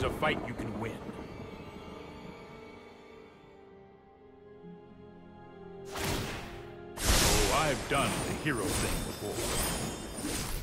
is a fight you can win. Oh, I've done the hero thing before.